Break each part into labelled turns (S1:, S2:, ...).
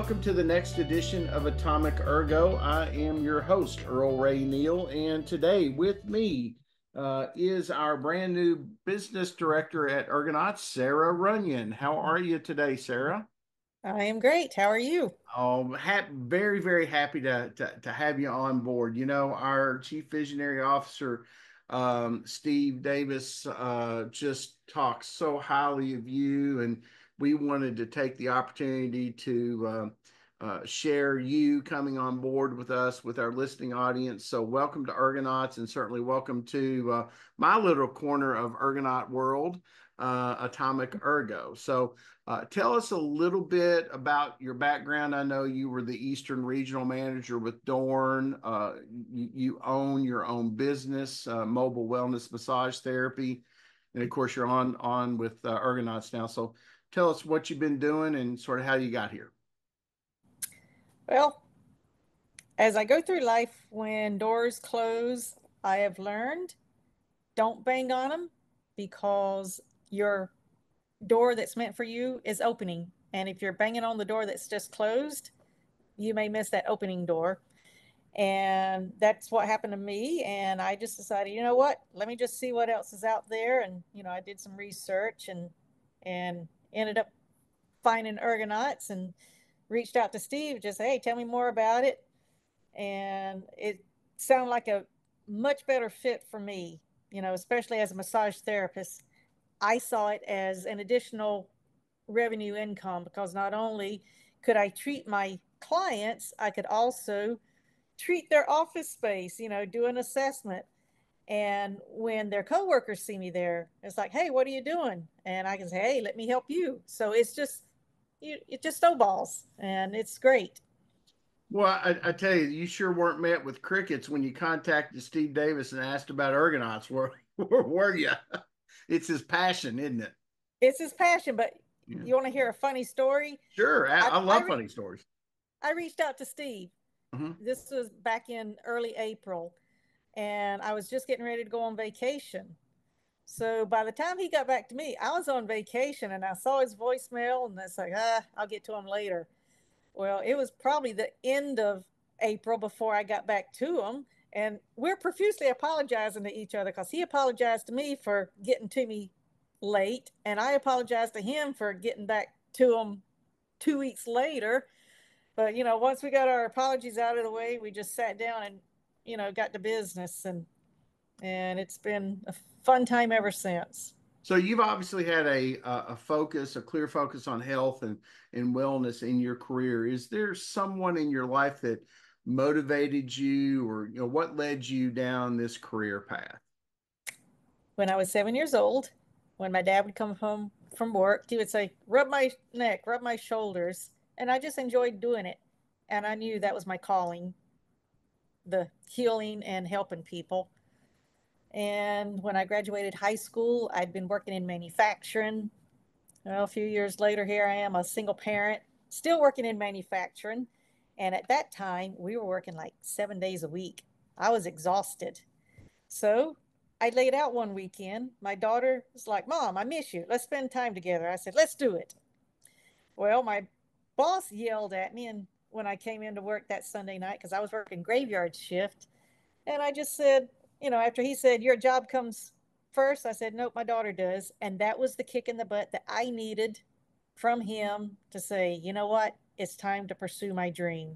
S1: welcome to the next edition of Atomic Ergo. I am your host, Earl Ray Neal, and today with me uh, is our brand new business director at Ergonauts, Sarah Runion. How are you today, Sarah?
S2: I am great. How are you?
S1: Oh, ha- very, very happy to, to, to have you on board. You know, our chief visionary officer, um, Steve Davis, uh, just talks so highly of you and we wanted to take the opportunity to uh, uh, share you coming on board with us with our listening audience. So, welcome to Ergonauts, and certainly welcome to uh, my little corner of Ergonaut world, uh, Atomic Ergo. So, uh, tell us a little bit about your background. I know you were the Eastern Regional Manager with Dorn. Uh, you, you, own your own business, mobile wellness massage therapy, and of course, you're on on with Ergonauts now. So tell us what you've been doing and sort of how you got here.
S2: Well, as I go through life, when doors close, I have learned don't bang on them because your door that's meant for you is opening. And if you're banging on the door that's just closed, you may miss that opening door. And that's what happened to me. And I just decided, you know what? Let me just see what else is out there. And, you know, I did some research and, and ended up finding Ergonauts and reached out to Steve, just, hey, tell me more about it. And it sounded like a much better fit for me, you know, especially as a massage therapist. I saw it as an additional revenue income because not only could I treat my clients, I could also treat their office space, you know, do an assessment, and when their coworkers see me there, it's like, hey, what are you doing? And I can say, hey, let me help you. So it's just, you, it just snowballs and it's great.
S1: Well, I, I, tell you, you sure weren't met with crickets when you contacted Steve Davis and asked about Ergonauts. Where, where were you? It's his passion, isn't it?
S2: It's his passion. But yeah. you want to hear a funny story?
S1: Sure. I, I, I love re- funny stories.
S2: I reached out to Steve. Mm-hmm. This was back in early April and I was just getting ready to go on vacation. So by the time he got back to me, I was on vacation and I saw his voicemail and it's like, ah, I'll get to him later. Well, it was probably the end of April before I got back to him. And we're profusely apologizing to each other because he apologized to me for getting to me late. And I apologized to him for getting back to him two weeks later. But, you know, once we got our apologies out of the way, we just sat down and you know, got to business and and it's been a fun time ever since.
S1: So you've obviously had a a focus, a clear focus on health and and wellness in your career. Is there someone in your life that motivated you, or you know, what led you down this career path?
S2: When I was seven years old, when my dad would come home from work, he would say, "Rub my neck, rub my shoulders," and I just enjoyed doing it, and I knew that was my calling the healing and helping people. And when I graduated high school, I'd been working in manufacturing. Well, a few years later, here I am, a single parent, still working in manufacturing. And at that time, we were working like seven days a week. I was exhausted. So I laid out one weekend. My daughter was like, Mom, I miss you. Let's spend time together. I said, Let's do it. Well, my boss yelled at me and when I came into work that Sunday night because I was working graveyard shift. And I just said, you know, after he said, Your job comes first, I said, Nope, my daughter does. And that was the kick in the butt that I needed from him to say, You know what? It's time to pursue my dream.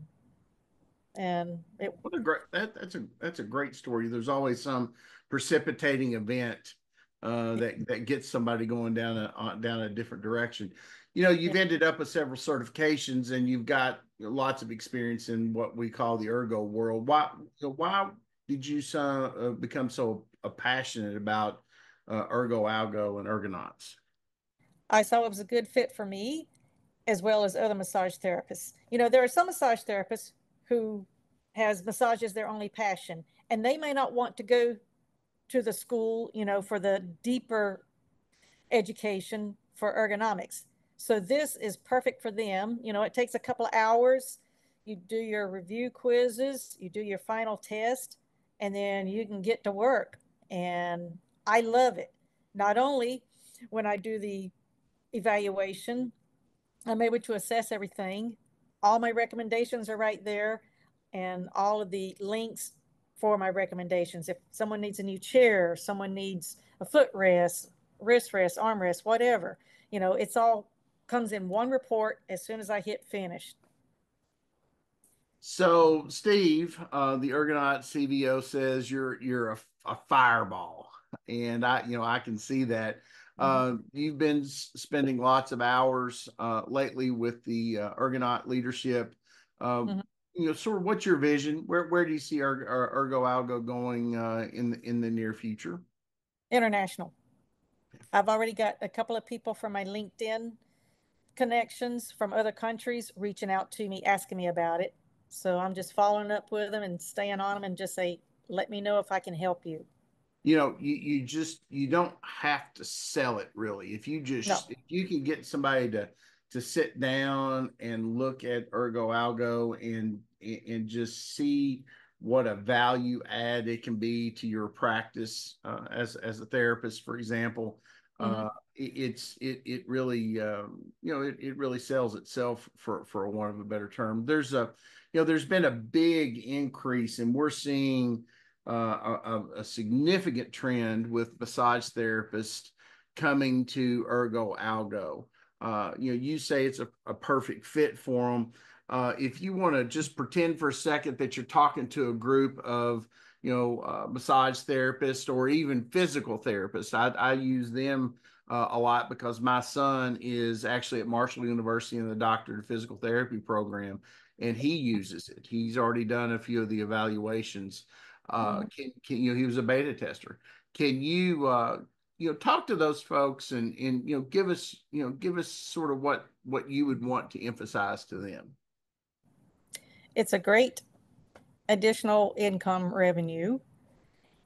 S2: And it
S1: what a great that, that's a that's a great story. There's always some precipitating event uh, that that gets somebody going down a down a different direction you know you've ended up with several certifications and you've got lots of experience in what we call the ergo world. Why why did you so, uh, become so uh, passionate about uh, ergo algo and ergonauts?
S2: I saw it was a good fit for me as well as other massage therapists. You know there are some massage therapists who has massage as their only passion and they may not want to go to the school you know for the deeper education for ergonomics so this is perfect for them. You know, it takes a couple of hours. You do your review quizzes, you do your final test, and then you can get to work. And I love it. Not only when I do the evaluation, I'm able to assess everything all my recommendations are right there and all of the links for my recommendations. If someone needs a new chair, someone needs a foot rest, wrist rest, arm rest, whatever, you know, it's all comes in one report as soon as I hit finish.
S1: So, Steve, uh, the Ergonaut CVO says you're you're a, a, fireball, and I, you know, I can see that. Mm-hmm. Uh, you've been spending lots of hours uh, lately with the uh, Ergonaut leadership. Uh, mm-hmm. You know, sort of what's your vision? Where where do you see Ergo, Ergo Algo going uh, in the, in the near future?
S2: International. I've already got a couple of people from my LinkedIn connections from other countries reaching out to me, asking me about it. So I'm just following up with them and staying on them and just say, let me know if I can help you.
S1: You know, you, you just you don't have to sell it really. If you just no. if you can get somebody to to sit down and look at Ergo Algo and and just see what a value add it can be to your practice uh, as as a therapist, for example. Mm-hmm. Uh, it, it's it it really um, you know it, it really sells itself for for a one of a better term. There's a you know there's been a big increase, and we're seeing uh, a, a, significant trend with massage therapists coming to Ergo Algo. Uh, you know, you say it's a, a perfect fit for them. Uh, if you want to just pretend for a second that you're talking to a group of you know, uh, massage therapist or even physical therapist. I, I use them uh, a lot because my son is actually at Marshall University in the doctorate of physical therapy program, and he uses it. He's already done a few of the evaluations. Uh, mm-hmm. can, can, you know, he was a beta tester. Can you, uh, you know, talk to those folks and and you know, give us, you know, give us sort of what what you would want to emphasize to them.
S2: It's a great additional income revenue.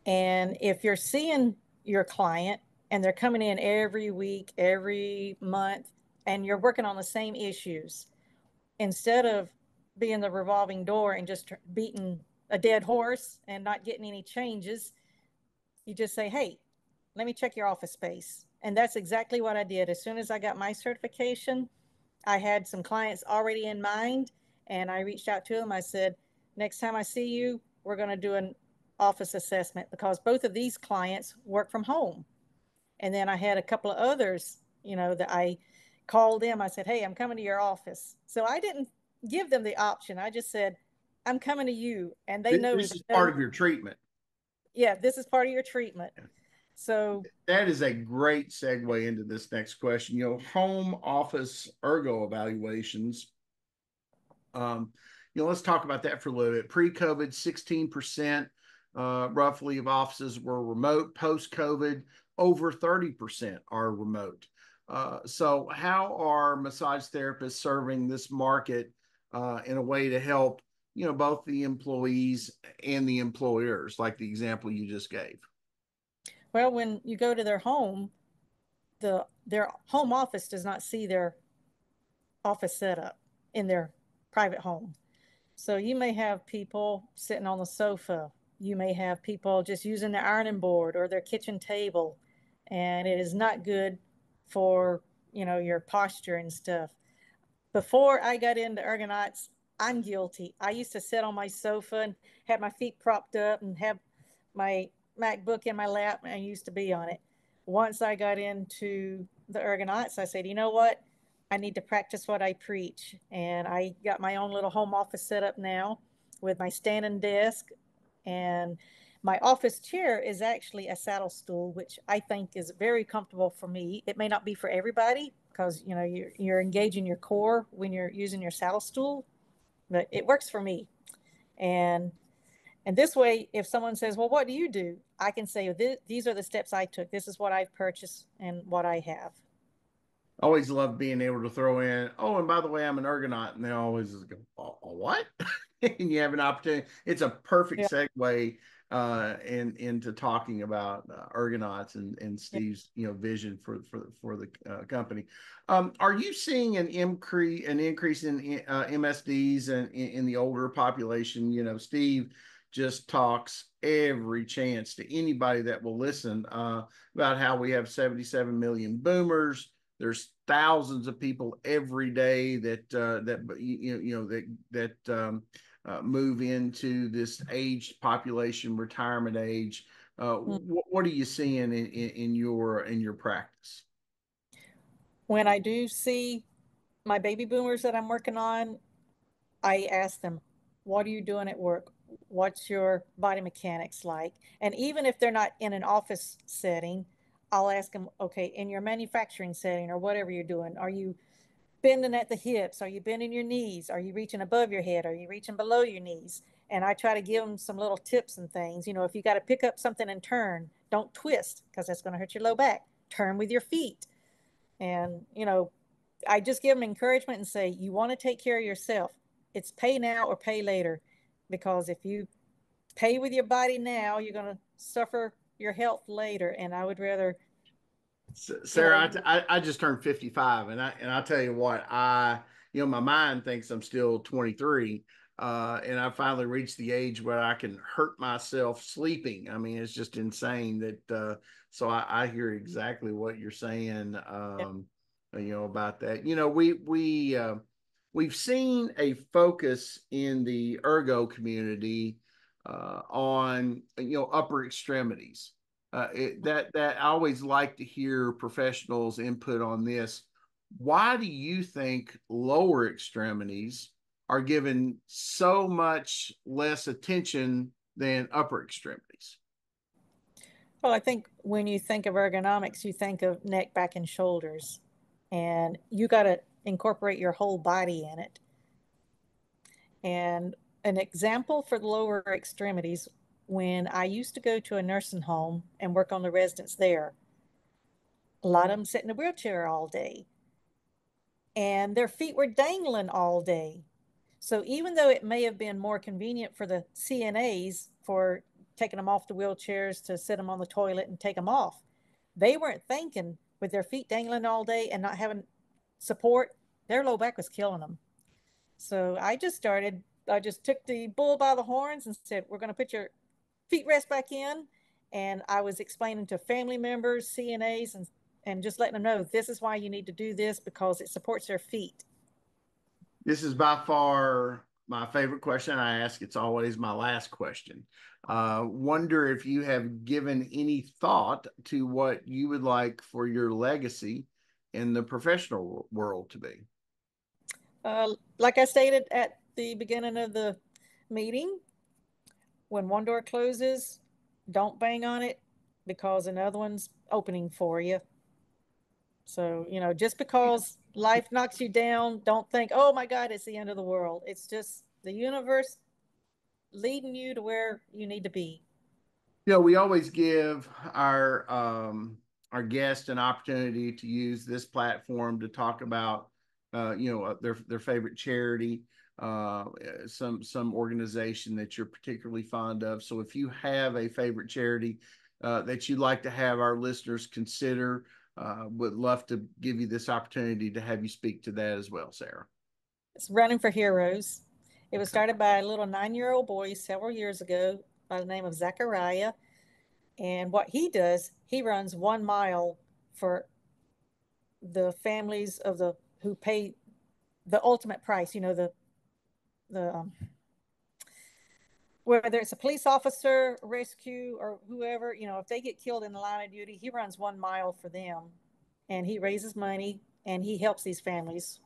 S2: And if you're seeing your client and they're coming in every week, every month, and you're working on the same issues, instead of being the revolving door and just beating a dead horse and not getting any changes, you just say, hey, let me check your office space. And that's exactly what I did. As soon as I got my certification, I had some clients already in mind and I reached out to them. I said, next time I see you, we're going to do an office assessment because both of these clients work from home. And then I had a couple of others, you know, that I called them. I said, Hey, I'm coming to your office. So I didn't give them the option. I just said, I'm coming to you. And they know
S1: this is part of your treatment.
S2: Yeah, this is part of your treatment. So
S1: that is a great segue into this next question. You know, home office ergo evaluations. Um, you know, let's talk about that for a little bit. Pre-COVID, 16% uh, roughly of offices were remote. Post-COVID, over 30% are remote. Uh, so, how are massage therapists serving this market uh, in a way to help, you know, both the employees and the employers, like the example you just gave?
S2: Well, when you go to their home, the their home office does not see their office setup in their private home. So you may have people sitting on the sofa. You may have people just using their ironing board or their kitchen table. And it is not good for, you know, your posture and stuff. Before I got into ergonauts, I'm guilty. I used to sit on my sofa and have my feet propped up and have my MacBook in my lap and I used to be on it. Once I got into the ergonauts, I said, you know what? I need to practice what I preach. And I got my own little home office set up now with my standing desk. And my office chair is actually a saddle stool, which I think is very comfortable for me. It may not be for everybody because you know you're, you're engaging your core when you're using your saddle stool, but it works for me. And and this way, if someone says, "Well, what do you do?" I can say, "These are the steps I took. This is what I've purchased and what I have."
S1: Always love being able to throw in, oh, and by the way, I'm an ergonaut. And they always go, oh, what? and you have an opportunity. It's a perfect yeah. segue uh, in, into talking about uh, ergonauts and, and Steve's, you know, vision for, for, for the uh, company. Um, are you seeing an increase, an increase in uh, MSDs and in, in the older population? You know, Steve just talks every chance to anybody that will listen uh, about how we have 77 million boomers there's thousands of people every day that uh, that you know you know that that um, uh, move into this aged population retirement age. Uh, mm-hmm. what, what, are you seeing in, in, in your in your practice?
S2: When I do see my baby boomers that I'm working on, I ask them, "What are you doing at work? What's your body mechanics like?" And even if they're not in an office setting, I'll ask them, "Okay, in your manufacturing setting or whatever you're doing, are you bending at the hips? Are you bending your knees? Are you reaching above your head? Are you reaching below your knees?" And I try to give them some little tips and things. You know, if you got to pick up something and turn, don't twist because that's going to hurt your low back. Turn with your feet. And, you know, I just give them encouragement and say, you want to take care of yourself. It's pay now or pay later. Because if you pay with your body now, you're going to suffer your health later. And I would rather.
S1: Sarah, you know, I, I just turned 55 and I, and I'll tell you what, I, you know, my mind thinks I'm still 23. Uh, and I finally reached the age where I can hurt myself sleeping. I mean, it's just insane that, uh, so I, I hear exactly what you're saying. Um, you know about that. You know, we we uh, we've seen a focus in the ergo community uh, on you know upper extremities. Uh, it, that that I always like to hear professionals' input on this. Why do you think lower extremities are given so much less attention than upper extremities?
S2: Well, I think when you think of ergonomics, you think of neck, back, and shoulders and you got to incorporate your whole body in it. And an example for the lower extremities when I used to go to a nursing home and work on the residents there, a lot of them sit in a wheelchair all day and their feet were dangling all day. So even though it may have been more convenient for the CNAs for taking them off the wheelchairs to sit them on the toilet and take them off, they weren't thinking with their feet dangling all day and not having support, their low back was killing them. So I just started, I just took the bull by the horns and said, we're going to put your feet rest back in. And I was explaining to family members, CNAs, and, and just letting them know this is why you need to do this because it supports their feet.
S1: This is by far my favorite question I ask. It's always my last question. Uh, wonder if you have given any thought to what you would like for your legacy in the professional world to be.
S2: Uh, like I stated at the beginning of the meeting, when one door closes, don't bang on it because another one's opening for you. So, you know, just because life knocks you down, don't think, oh my God, it's the end of the world. It's just the universe leading you to where you need to be.
S1: You know, we always give our um, our guests an opportunity to use this platform to talk about, uh, you know, their their favorite charity, uh, some some organization that you're particularly fond of. So, if you have a favorite charity uh, that you'd like to have our listeners consider, uh, would love to give you this opportunity to have you speak to that as well, Sarah.
S2: It's Running for Heroes. It was started by a little nine year old boy several years ago by the name of Zachariah. And what he does, he runs one mile for the families of the who pay the ultimate price, you know, the the um, whether it's a police officer, rescue, or whoever, you know, if they get killed in the line of duty, he runs one mile for them and he raises money and he helps these families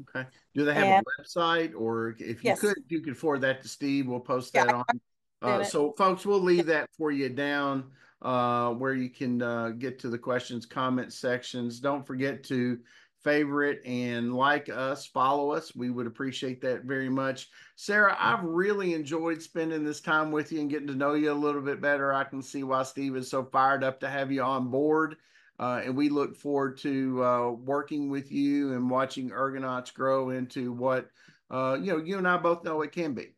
S1: Okay. Do they have and, a website or if you yes. could, you could forward that to Steve. We'll post that yeah, on. Uh, so folks, we'll leave that for you down uh, where you can uh, get to the questions, comment sections. Don't forget to favorite and like us, follow us. We would appreciate that very much. Sarah, I've really enjoyed spending this time with you and getting to know you a little bit better. I can see why Steve is so fired up to have you on board. Uh, and we look forward to uh, working with you and watching Ergonauts grow into what uh, you know you and I both know it can be.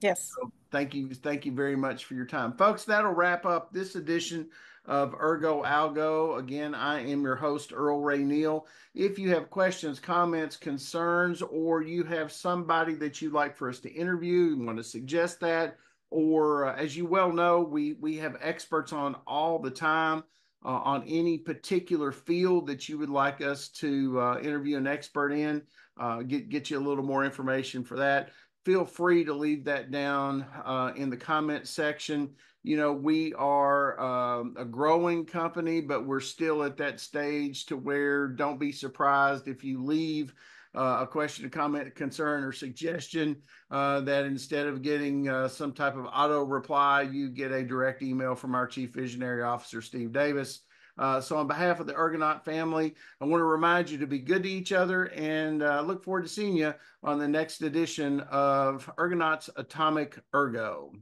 S2: Yes.
S1: So thank you, thank you very much for your time, folks. That'll wrap up this edition of Ergo Algo. Again, I am your host Earl Ray Neal. If you have questions, comments, concerns, or you have somebody that you'd like for us to interview, you want to suggest that, or uh, as you well know, we we have experts on all the time. uh, on any particular field that you would like us to uh, interview an expert in, uh, get get you a little more information for that. Feel free to leave that down uh, in the comment section. You know, we are um, a growing company, but we're still at that stage to where don't be surprised if you leave uh, a question, a comment, a concern, or suggestion, uh, that instead of getting uh, some type of auto reply, you get a direct email from our Chief Visionary Officer, Steve Davis. Uh, so, on behalf of the Ergonaut family, I want to remind you to be good to each other and uh, look forward to seeing you on the next edition of Ergonaut's Atomic Ergo.